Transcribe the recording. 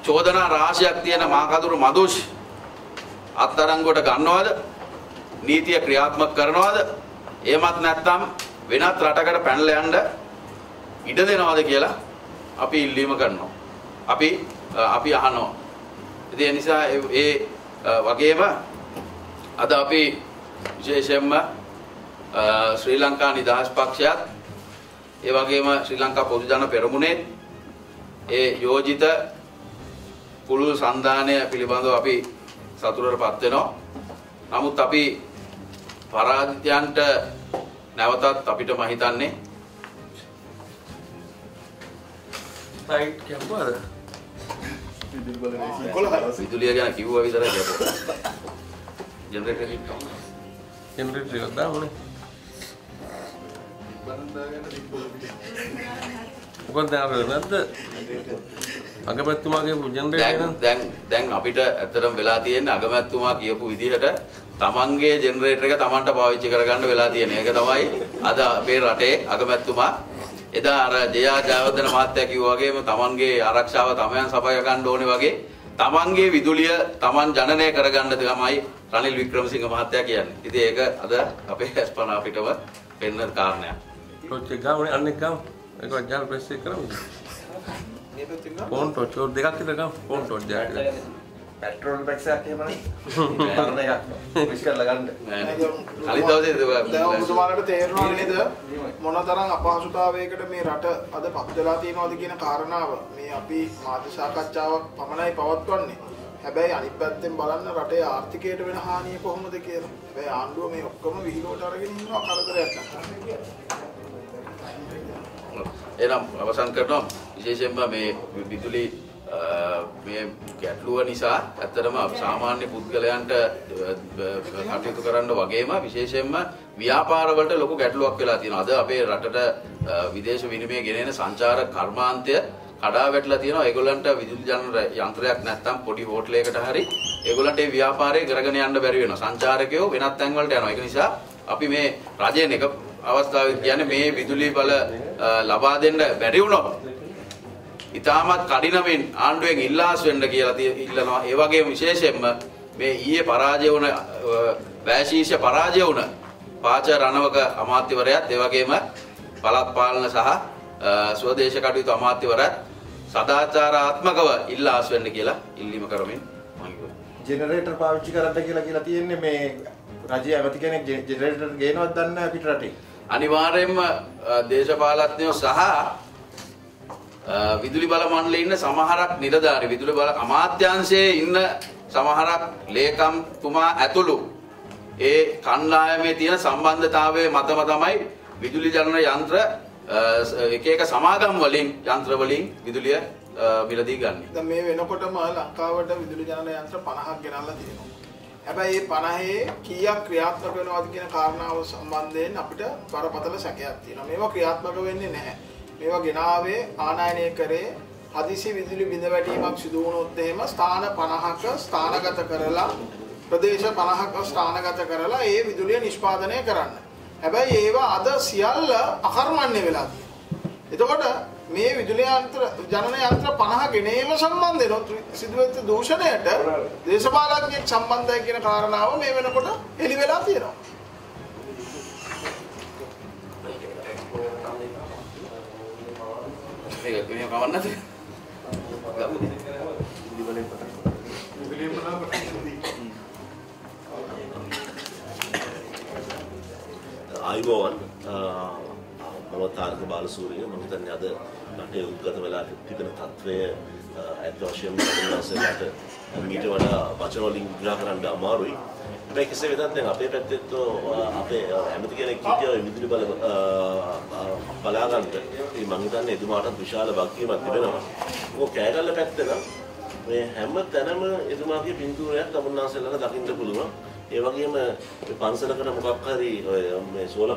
චෝදනා රාශියක් තියෙන මාකදුරු මදුෂ් අත්අඩංගුවට ගන්නවද? නීතිය ක්‍රියාත්මක කරනවද? එහෙමත් නැත්නම් වෙනත් රටකට පැනලා යන්න ඉඩ දෙනවද කියලා අපි ඉල්ලීම කරනවා. අපි අපි අහනවා. ඉතින් ඒ නිසා ඒ වගේම අද අපි විශේෂයෙන්ම ශ්‍රී ලංකා නිදහස් පක්ෂයත් ඒ වගේම ශ්‍රී ලංකා පොදු ජන පෙරමුණේ ඒ යෝජිත පුළුල් සන්ධානය පිළිබඳව අපි සතුටටපත් වෙනවා. නමුත් අපි පරාජිතයන්ට නැවතත් අපිටම හිතන්නේ සයිට් කැපුවද? විදුලිය ගැන කිව්වා විතරයි කියපුවා. ජෙනරේටර් හිට් කරනවා. ජෙනරේටර් එකක් දාමුනේ. මොකද අර නැද්ද? අගමැතිතුමාගේ ජෙනරේටර් දැන් දැන් දැන් අපිට ඇත්තටම වෙලා තියෙන්නේ අගමැතිතුමා කියපු විදිහට තමන්ගේ ජෙනරේටර් එක තමන්ට පාවිච්චි කරගන්න වෙලා තියෙන. ඒක තමයි අද අපේ රටේ අගමැතිතුමා එදා අර ජයා ජයවර්ධන මහත්තයා කිව්වා වගේම තමන්ගේ ආරක්ෂාව තමයන් සපය ගන්න ඕනේ වගේ තමන්ගේ විදුලිය තමන් ජනනය කරගන්න තමයි රනිල් වික්‍රමසිංහ මහත්තයා කියන්නේ. ඉතින් ඒක අද අපේ ඇස්පන අපිටම පෙන්න කාරණයක්. එක ගාමුනේ අන්න එක ගාමු. ඒක වජාල් ප්‍රෙස් එක කරමුද? ෆෝන් ටොච් එක දෙකක් විතර ගාමු. ෆෝන් ටොච් දෙකක්. පැට්‍රෝල් බැක්ස් එකක් එහෙමනේ. පරණ එකක්. විශ් කරලා ගන්න. කලින් දවසේ දැන් ඔබතුමාලට තේරෙනවා නේද මොනතරම් අපහසුතාවයකට මේ රට අද පත් වෙලා තියෙනවද කියන කාරණාව මේ අපි මාධ්‍ය සාකච්ඡාවක් පමණයි පවත්වන්නේ. හැබැයි අනිත් පැත්තෙන් බලන්න රටේ ආර්ථිකයට වෙන හානිය කොහොමද කියලා. හැබැයි ආණ්ඩුව මේ ඔක්කොම විහිළුවට අරගෙන ඉන්නවා කරදරයක් නැහැ. එනම් අවසන් කරනවා විශේෂයෙන්ම මේ විදුලි මේ ගැටලුව නිසා ඇත්තටම සාමාන්‍ය පුද්ගලයන්ට කටයුතු කරන්න වගේම විශේෂයෙන්ම ව්‍යාපාරවලට ලොකු ගැටලුවක් වෙලා තියෙනවා. අද අපේ රටට විදේශ විනිමය ගෙනෙන සංචාර කර්මාන්තය කඩා වැටලා තියෙනවා. ඒගොල්ලන්ට විදුලි ජනර යන්ත්‍රයක් නැත්තම් පොඩි හෝටලයකට හරි ඒගොල්ලන්ට ඒ ව්‍යාපාරය කරගෙන යන්න බැරි වෙනවා. සංචාරකයෝ වෙනත් තැන් වලට යනවා. ඒක නිසා අපි මේ රජයෙන් එක අවස්ථාවේ කියන්නේ මේ විදුලි බල ලබා දෙන්න බැරි වුණොත් ඉතාමත් කඩිනමින් ආණ්ඩුවෙන් ඉල්ලාස් වෙන්න කියලා ඉල්ලනවා. ඒ වගේම විශේෂයෙන්ම මේ ඊයේ පරාජය වුණ වැශීෂ පරාජය වුණ පාච රණවක අමාත්‍යවරයාත් ඒ වගේම පළාත් පාලන සහ ස්වදේශ කටයුතු අමාත්‍යවරයාත් සදාචාරාත්මකව ඉල්ලාස් වෙන්න කියලා ඉල්ලීම කරමින් මම ජෙනරේටර් පාවිච්චි කරන්න කියලා කියලා තියෙන්නේ මේ රජයේ ඇමති කෙනෙක් ජෙනරේටර් ගේනවත් දන්නේ නැහැ අපිට රටේ. අනිවාර්යයෙන්ම දේශපාලඥයෝ සහ විදුලි බල මණ්ඩලයේ ඉන්න සමහරක් නිලධාරි විදුලි බල අමාත්‍යාංශයේ ඉන්න සමහරක් ලේකම්තුමා ඇතුළු ඒ කණ්ඩායමේ තියෙන සම්බන්ධතාවයේ මතම තමයි විදුලි ජනන යන්ත්‍ර එක එක සමාගම් වලින් යන්ත්‍ර වලින් විදුලිය මිලදී ගන්න. දැන් මේ වෙනකොටම ලංකාවට විදුලි ජනන යන්ත්‍ර 50ක් ගෙනල්ලා තියෙනවා. හැබැයි මේ 50 කීයක් ක්‍රියාත්මක වෙනවද කියන කාරණාව සම්බන්ධයෙන් අපිට බරපතල සැකයක් තියෙනවා. මේවා ක්‍රියාත්මක වෙන්නේ නැහැ. මේවා ගෙනාවේ ආනයනය කරේ හදිසි විදුලි බිඳ වැටීමක් සිදු වුණොත් එහෙම ස්ථාන 50ක ස්ථානගත කරලා ප්‍රදේශ 50ක ස්ථානගත කරලා ඒ විදුලිය නිෂ්පාදනය කරන්න. හැබැයි ඒවා අද සියල්ල අකර්මණ්‍ය වෙලා තියෙනවා. එතකොට මේ විදුලි යන්ත්‍ර ජනන යන්ත්‍ර 50 ගෙනීම සම්බන්ධයෙන් සිදුවෙච්ච දූෂණයට දේශපාලඥයෙක් සම්බන්ධයි කියන කාරණාව මේ වෙනකොට එළි වෙලා තියෙනවා. මේක මෙහෙම කවන්නද? ආයුබෝවන් මම තාරක බාලසූරිය මම හිතන්නේ අද රටේ උද්ගත වෙලා තිබෙන තත්ත්වය ඇත්ත වශයෙන්ම වහන්සේලාට මීට වඩා වචන වලින් විග්‍රහ කරන්න අමාරුයි. හැබැයි කෙසේ වෙතත් දැන් අපේ පැත්තෙත් අපේ ඇමති කෙනෙක් හිටියා විදුලි බල බලා ගන්නට. ඉතින් මම හිතන්නේ එතුමාටත් විශාල වගකීමක් තිබෙනවා. ඔක කෑගල්ල පැත්ත නම් මේ හැම තැනම එතුමාගේ පින්තූරයක් තමුන්නාන්සේලාට දකින්න පුළුවන්. ඒ වගේම පන්සලකට මොකක් හරි ඔය මේ සෝල